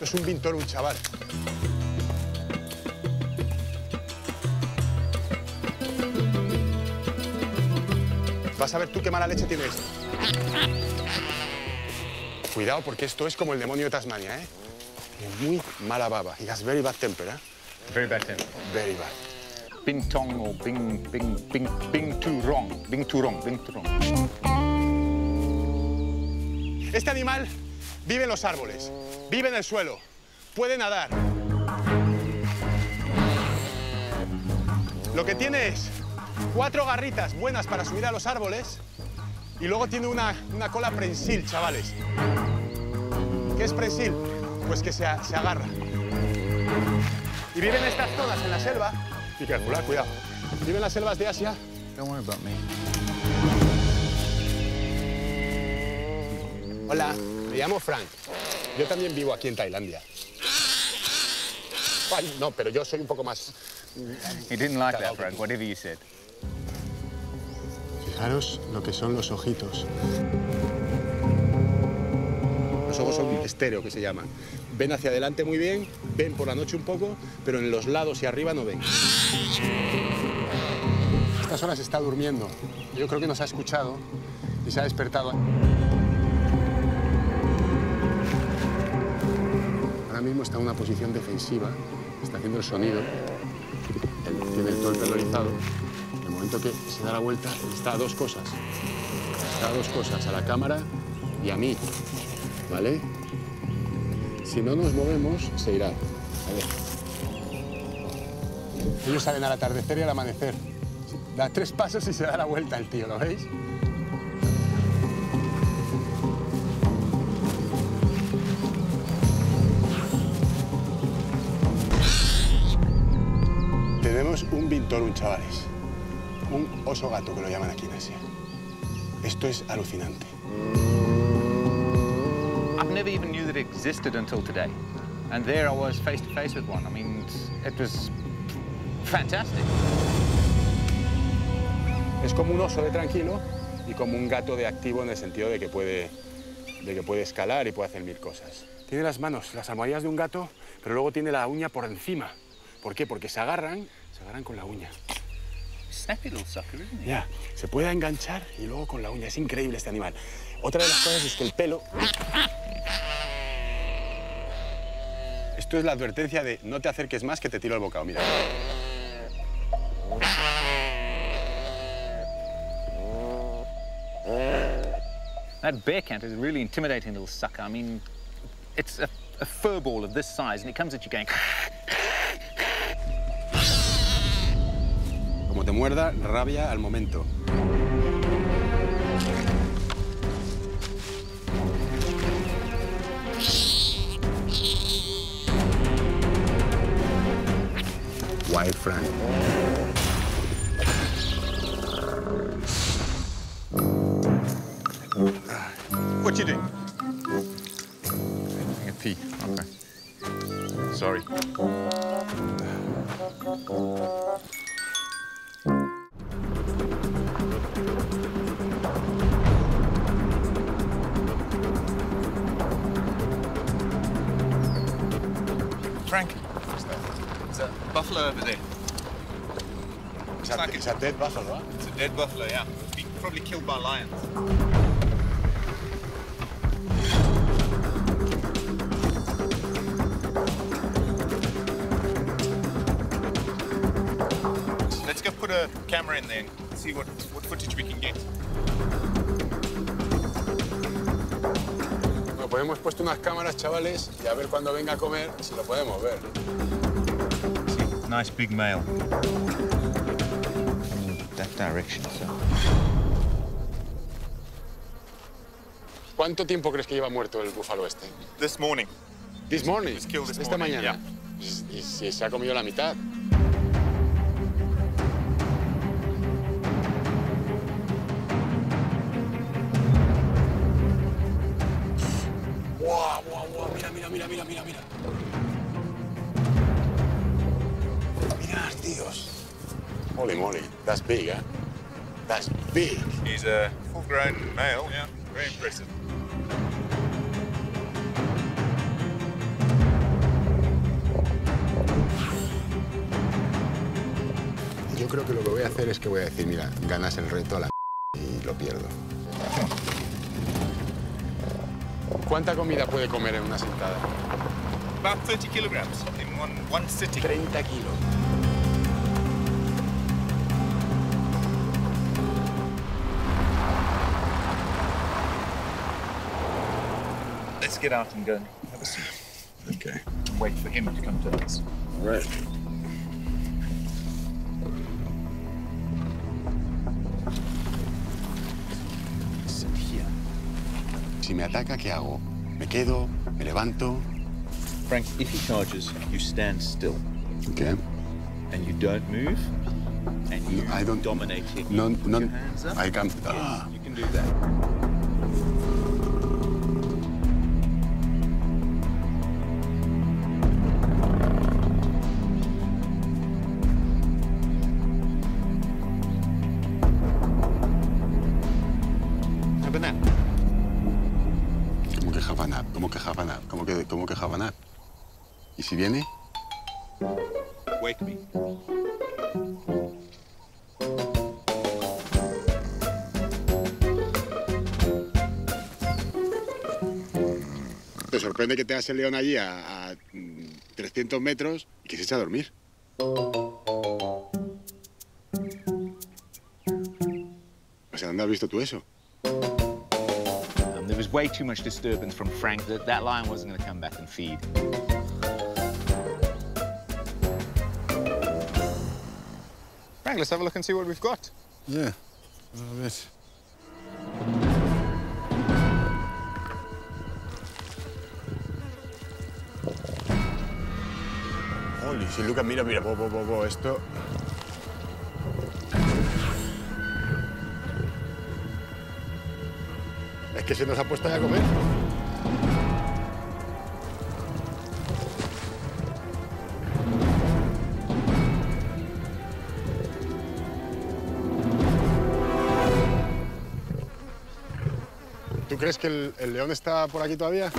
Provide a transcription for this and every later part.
Es un pintor, un chaval. Vas a ver tú qué mala leche tiene esto. Cuidado, porque esto es como el demonio de Tasmania, ¿eh? Muy mala baba. He has very bad temper, ¿eh? Very bad temper. Very bad. Bing tong or bing, bing, bing, bing too wrong. Bing too wrong, bing too wrong. Este animal vive en los árboles, vive en el suelo, puede nadar. Lo que tiene es cuatro garritas buenas para subir a los árboles y luego tiene una, una cola prensil, chavales. ¿Qué es prensil? Pues que se, se agarra. Y viven estas zonas en la selva. Y calcular, cuidado. Viven en las selvas de Asia. Don't worry about me. Hola, me llamo Frank. Yo también vivo aquí en Tailandia. Ay, no, pero yo soy un poco más... He didn't like that, Frank, whatever you said. Fijaros lo que son los ojitos. Los ojos son estéreo, que se llaman. Ven hacia adelante muy bien, ven por la noche un poco, pero en los lados y arriba no ven. Estas horas está durmiendo. Yo creo que nos ha escuchado y se ha despertado. Ahora mismo está en una posición defensiva, está haciendo el sonido. Tiene todo el pelo erizado. En el momento que se da la vuelta, está a dos cosas. Está a dos cosas, a la cámara y a mí. ¿Vale? Si no nos movemos, se irá. A ver. Ellos salen al atardecer y al amanecer. Da tres pasos y se da la vuelta el tío, ¿lo veis? Tenemos un vintorun, chavales. Un oso gato, que lo llaman aquí en Asia. Esto es alucinante. Never even knew that it existed until today. And there I was face to face with one. I mean, it was fantastic. Es como un oso de tranquilo y como un gato de activo en el sentido de que puede, de que puede escalar y puede hacer mil cosas. Tiene las manos, las almohadillas de un gato, pero luego tiene la uña por encima. ¿Por qué? Porque se agarran, se agarran con la uña. Ya, se puede enganchar y luego con la uña. Es increíble este animal. Otra de las cosas es que el pelo... Esto es la advertencia de no te acerques más que te tiro el bocado, mira. That bear cat is a really intimidating little sucker. I mean, it's a, a fur ball of this size, and it comes at you going. Como te muerda, rabia al momento. Wild Frank. What you doing? Taking pee. Okay. Sorry. Buffalo over there. It's a, it's a dead buffalo, ¿ah? It's a dead buffalo, yeah. Been probably killed by lions. Let's go put a camera in there and see what, what footage we can get. Bueno, pues hemos puesto unas cámaras, chavales, y a ver cuando venga a comer si lo podemos ver. Nice big male. That direction, so. ¿Cuánto tiempo crees que lleva muerto el búfalo este? This morning. This morning. this Esta morning, mañana. Y, y si se ha comido la mitad. Mira, mira, mira, mira, mira. Holy moly, that's big, eh? That's big. He's a full-grown male, yeah. Very impressive. Yo creo que lo que voy a hacer es que voy a decir, mira, ganas el reto a la y lo pierdo. ¿Cuánta comida puede comer en una sentada? About 30 kilograms in one, one sitting. 30 kilos. Let's get out and go and have a seat. Okay. And Wait for him to come to us. All right. Sit here. Si me ataca, ¿qué hago? ¿Me quedo? ¿Me levanto? Frank, if he charges, you stand still ¿Qué? and you don't move and you I don't- dominate him. No, You no, hands up. I can... Yes, Ah. you can do that. Que have a nap? ¿Cómo que, cómo que have a nap? ¿Y si viene? Wake me. Te sorprende que te hagas el león allí a, a, mm, 300 metros y que se eche a dormir. O sea, ¿dónde has visto tú eso? There was way too much disturbance from Frank that that lion wasn't going to come back and feed. Frank, let's have a look and see what we've got. Yeah. A ver. Holy, si Lucas, mira, mira, bo, bo, bo, bo, esto. Que se nos ha puesto ya a comer. ¿Tú crees que el, león está por aquí todavía?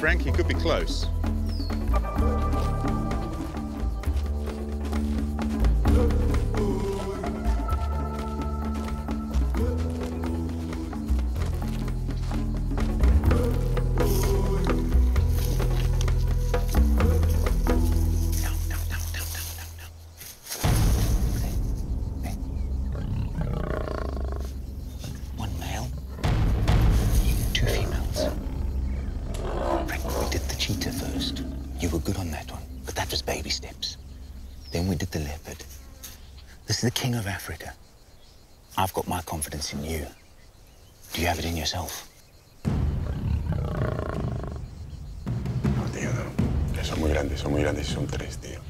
Frank, he could be close. The king of Africa. I've got my confidence in you. Do you have it in yourself? No, tío, no. Que son muy grandes, son muy grandes y son tres, tío.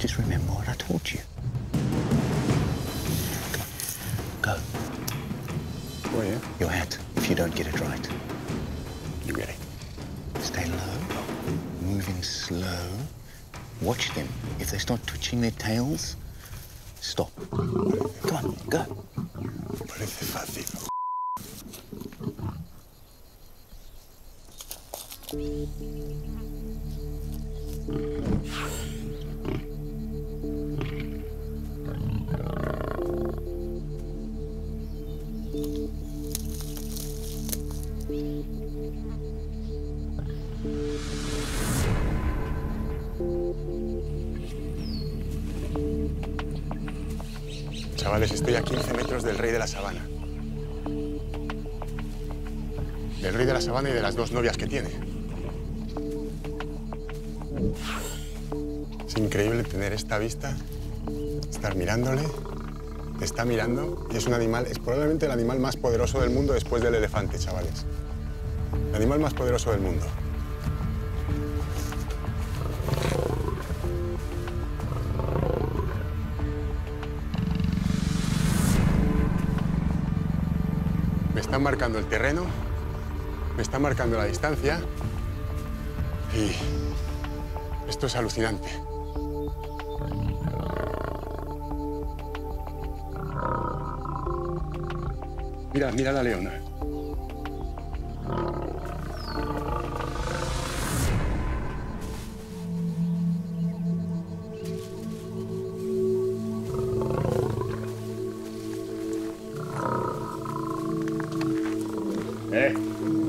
Just remember what I taught you. Go. Voy, ¿eh? Your hat, if you don't get it right. Slow. Watch them. If they start twitching their tails, stop. Come on, go. Chavales, estoy a 15 metros del rey de la sabana. Del rey de la sabana y de las dos novias que tiene. Es increíble tener esta vista, estar mirándole, está mirando y es un animal, es probablemente el animal más poderoso del mundo después del elefante, chavales. El animal más poderoso del mundo. Me están marcando el terreno, me están marcando la distancia y esto es alucinante. Mira, mira la leona. 哎。